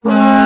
Stop.